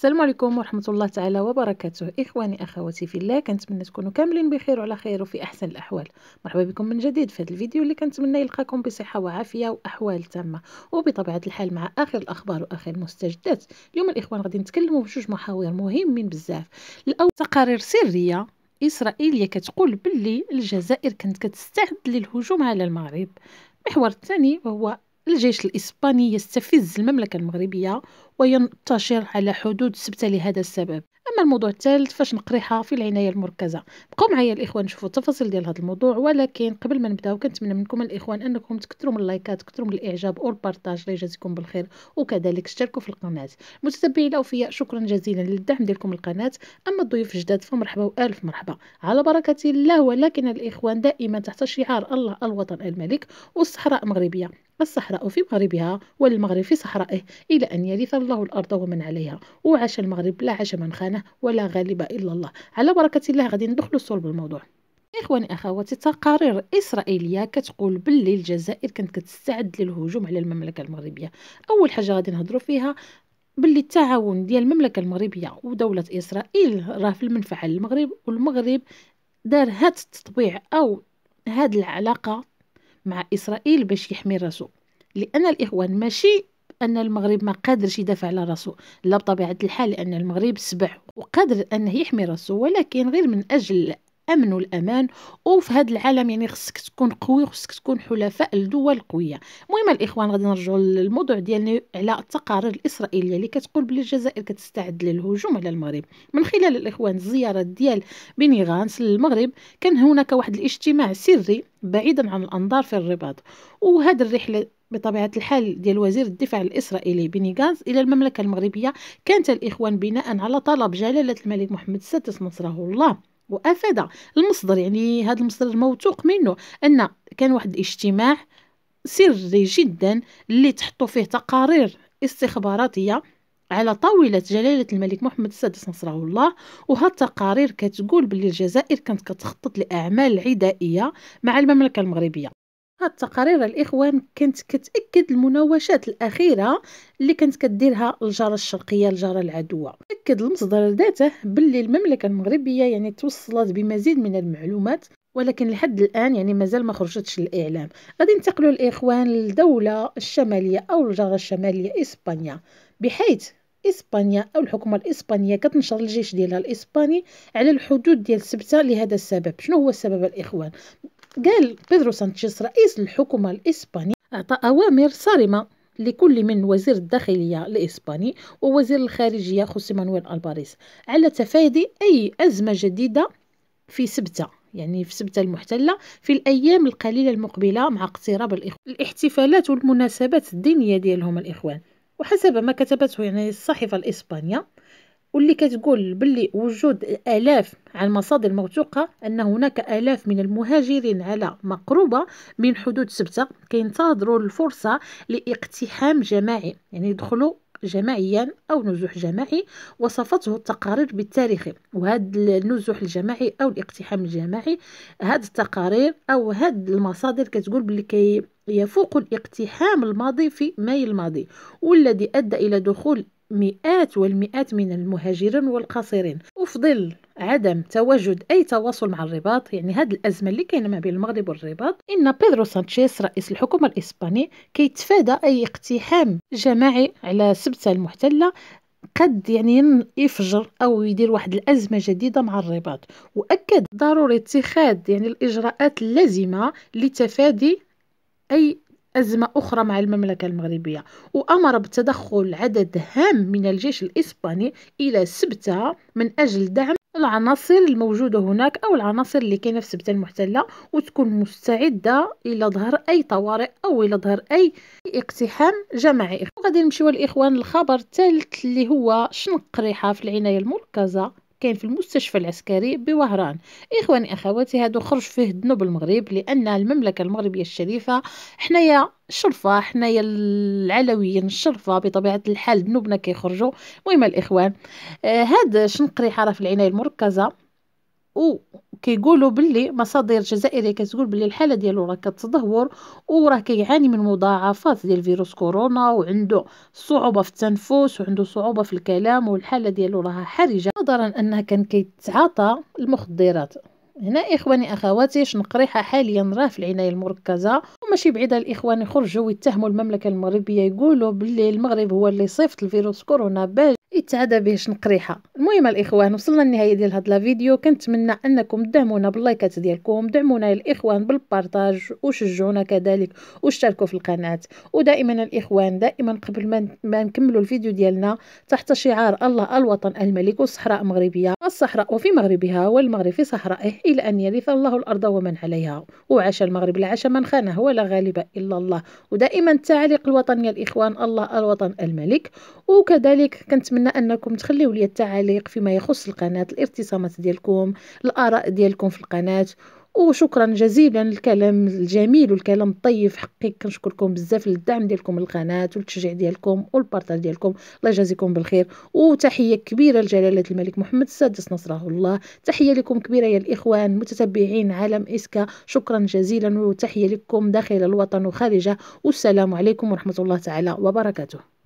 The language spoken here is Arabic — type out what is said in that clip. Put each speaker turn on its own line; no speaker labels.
السلام عليكم ورحمة الله تعالى وبركاته. إخواني أخواتي في الله كنتمنى تكونوا كاملين بخير وعلى خير وفي أحسن الأحوال. مرحبا بكم من جديد في هذا الفيديو اللي كنتمنى يلقاكم بصحة وعافية وأحوال تامة. وبطبيعة الحال مع آخر الأخبار وآخر المستجدات اليوم الإخوان غادي نتكلموا بجوج محاور مهمين بزاف. الأول تقارير سرية إسرائيلية كتقول باللي الجزائر كانت كتستعد للهجوم على المغرب. المحور الثاني وهو الجيش الإسباني يستفز المملكة المغربية وينتشر على حدود سبتة لهذا السبب. أما الموضوع الثالث فاش نقريها في العناية المركزة. بقوا معايا الإخوان نشوفوا التفاصيل ديال هذا الموضوع ولكن قبل ما نبداو كنتمنى منكم الإخوان أنكم تكثروا من اللايكات تكثروا من الإعجاب والبارطاج. الله يجازيكم بالخير وكذلك اشتركوا في القناة. متتبعي الأوفياء شكرا جزيلا للدعم ديالكم القناة. أما الضيوف الجداد فمرحبا وألف مرحبا. على بركة الله ولكن الإخوان دائما تحت شعار الله الوطن الملك والصحراء مغربيه الصحراء في مغربها والمغرب في صحرائه إلى أن يرث الله الأرض ومن عليها. وعاش المغرب لا عاش من خانه ولا غالب إلا الله. على بركة الله غادي ندخلوا صلب الموضوع. إخواني أخواتي تقارير إسرائيلية كتقول باللي الجزائر كانت كتستعد للهجوم على المملكة المغربية. أول حاجة غادي نهضروا فيها باللي التعاون ديال المملكة المغربية ودولة إسرائيل راه في المنفعة للمغرب والمغرب دار هاد التطبيع أو هاد العلاقة مع إسرائيل باش يحمي راسو لأن الإخوان ماشي أن المغرب ما قادرش يدافع على راسو لا بطبيعة الحال لأن المغرب سبح وقادر أنه يحمي راسو ولكن غير من أجل الأمن والأمان وفي هذا العالم يعني خصك تكون قوي خصك تكون حلفاء الدول قوية. المهم الإخوان غادي نرجعوا للموضوع ديالنا على التقارير الإسرائيلية اللي كتقول بلي الجزائر كتستعد للهجوم على المغرب. من خلال الإخوان الزياره ديال بني غانس للمغرب كان هناك واحد الاجتماع سري بعيدا عن الأنظار في الرباط. وهذه الرحلة بطبيعة الحال ديال وزير الدفاع الإسرائيلي بني غانس إلى المملكة المغربية كانت الإخوان بناء على طلب جلالة الملك محمد السادس نصره الله. وأفاد. المصدر يعني هذا المصدر الموثوق منه أن كان واحد الاجتماع سري جدا اللي تحطوا فيه تقارير استخباراتية على طاولة جلالة الملك محمد السادس نصره الله وهاد التقارير كتقول باللي الجزائر كانت كتخطط لأعمال عدائية مع المملكة المغربية. هاد التقارير الإخوان كانت كتأكد المناوشات الأخيرة اللي كانت كديرها الجاره الشرقية الجاره العدوة. اكد المصدر ذاته باللي المملكة المغربية يعني توصلت بمزيد من المعلومات ولكن لحد الآن يعني مازال ما خرجتش الاعلام غادي ننتقلوا الإخوان للدولة الشمالية أو الجارة الشمالية إسبانيا. بحيث إسبانيا أو الحكومة الإسبانية كتنشر الجيش ديالها الإسباني على الحدود ديال سبتة لهذا السبب. شنو هو السبب الإخوان؟ قال بيدرو سانشيز رئيس الحكومة الإسبانية أعطى أوامر صارمة لكل من وزير الداخلية الإسباني ووزير الخارجية خوسي مانويل ألباريس على تفادي أي أزمة جديدة في سبتة يعني في سبتة المحتلة في الأيام القليلة المقبلة مع اقتراب الاحتفالات والمناسبات الدينية ديالهم الإخوان. وحسب ما كتبته يعني الصحيفة الإسبانية واللي كتقول باللي وجود آلاف عن مصادر موثوقة أن هناك آلاف من المهاجرين على مقربة من حدود سبتة كينتظروا الفرصة لاقتحام جماعي يعني يدخلوا جماعيا أو نزوح جماعي وصفته التقارير بالتاريخي وهذا النزوح الجماعي أو الاقتحام الجماعي هذه التقارير أو هذه المصادر كتقول باللي كي يفوق الاقتحام الماضي في ماي الماضي والذي أدى إلى دخول مئات والمئات من المهاجرين والقاصرين. وفي ظل عدم تواجد أي تواصل مع الرباط يعني هذه الأزمة اللي كاينة ما بين المغرب والرباط. إن بيدرو سانشيز رئيس الحكومة الإسباني كيتفادى أي اقتحام جماعي على سبتة المحتلة قد يعني يفجر أو يدير واحد الأزمة جديدة مع الرباط. وأكد ضروري اتخاذ يعني الإجراءات اللازمة لتفادي أي أزمة أخرى مع المملكة المغربية وأمر بتدخل عدد هام من الجيش الإسباني إلى سبتة من أجل دعم العناصر الموجودة هناك أو العناصر اللي كاينة في سبتة المحتلة وتكون مستعدة إلى ظهر أي طوارئ أو إلى ظهر أي اقتحام جماعي. وغادي نمشيو الإخوان الخبر الثالث اللي هو شنق في العناية المركزة. كاين في المستشفى العسكري بوهران. إخواني أخواتي هادو خرج فيه ذنوب المغرب لأن المملكة المغربية الشريفة حنايا الشرفه حنايا العلويين الشرفه بطبيعة الحال ذنوبنا كيخرجوا المهم الإخوان آه هاد شنقري حرف العنايه المركزه وكيقولوا باللي مصادر جزائرية كتقول باللي الحالة ديالو راه كتدهور وراه كيعاني من مضاعفات ديال فيروس كورونا وعنده صعوبة في التنفس وعنده صعوبة في الكلام والحالة ديالو راها حرجة. نظرا انه كان كيتعاطى المخدرات. هنا إخواني أخواتي شنقريحة حاليا راه في العناية المركزة. وماشي بعيده الإخوان يخرجوا ويتهموا المملكة المغربية يقولوا باللي المغرب هو اللي صيفط الفيروس كورونا باش يتعدى به شنقريحه المهم الإخوان وصلنا للنهاية ديال هذا الفيديو كنتمنى أنكم تدعمونا باللايكات ديالكم دعمونا الإخوان بالبارطاج وشجعونا كذلك واشتركوا في القناة. ودائما الإخوان دائما قبل ما نكملوا الفيديو ديالنا تحت شعار الله الوطن الملك والصحراء مغربية. الصحراء وفي مغربها والمغرب في صحرائه إلى أن يرث الله الأرض ومن عليها. وعاش المغرب العاش من خانه ولا غالب إلا الله. ودائما التعليق الوطني الإخوان الله الوطن الملك. وكذلك كنتمنى أنكم تخليوا لي التعاليق فيما يخص القناة الارتسامات ديالكم الآراء ديالكم في القناة. وشكرا جزيلا للكلام الجميل والكلام الطيب. حقي كنشكركم بزاف للدعم ديالكم للقناة والتشجيع ديالكم والبارطاج ديالكم. الله يجازيكم بالخير. وتحية كبيرة لجلالة الملك محمد السادس نصره الله. تحية لكم كبيرة يا الإخوان متتبعين عالم إسكا. شكرا جزيلا. وتحية لكم داخل الوطن وخارجه. والسلام عليكم ورحمة الله تعالى وبركاته.